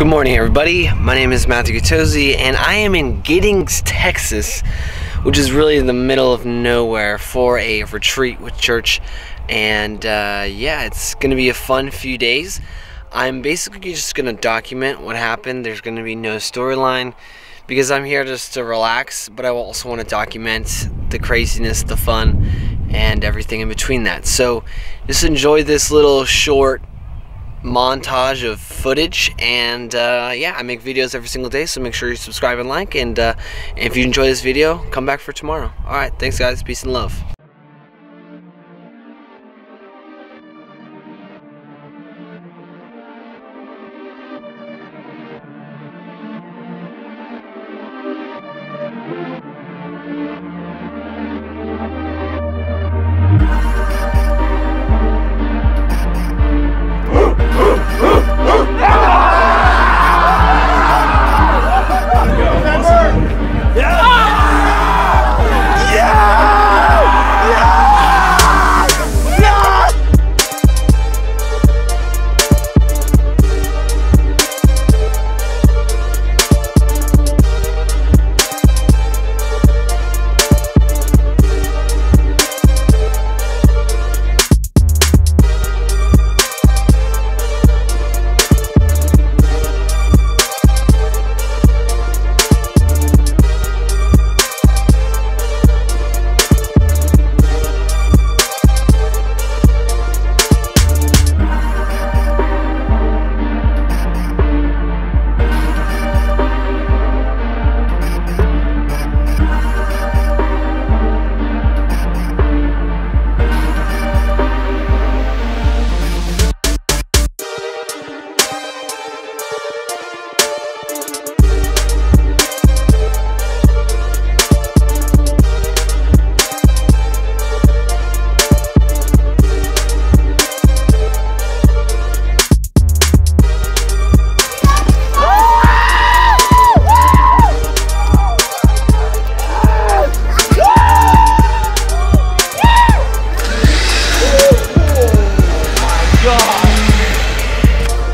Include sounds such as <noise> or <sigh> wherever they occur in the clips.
Good morning, everybody. My name is Matthew Gattozzi, and I am in Giddings, Texas, which is really in the middle of nowhere for a retreat with church. And uh, yeah, it's going to be a fun few days. I'm basically just going to document what happened. There's going to be no storyline because I'm here just to relax, but I also want to document the craziness, the fun, and everything in between that. So just enjoy this little short montage of footage and uh, yeah I make videos every single day so make sure you subscribe and like and uh, if you enjoy this video come back for tomorrow. Alright thanks guys. Peace and love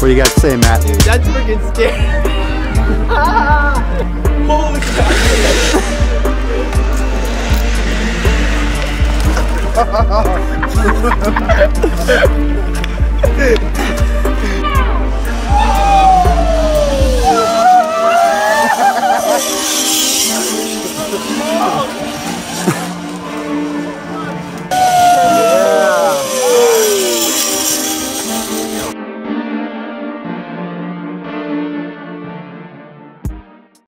What do you got to say, Matt? Dude, that's freaking scary. Holy <laughs> <laughs> <laughs>